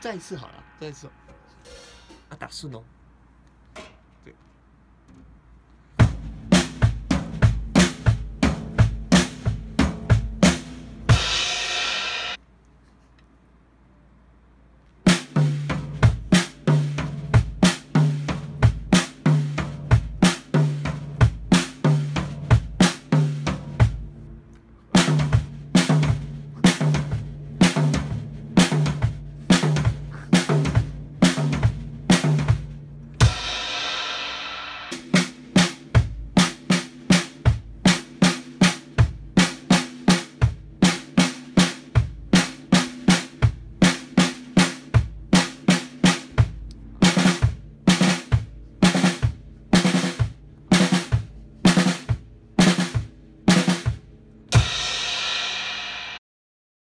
再一次好了，再一次。啊，打顺哦。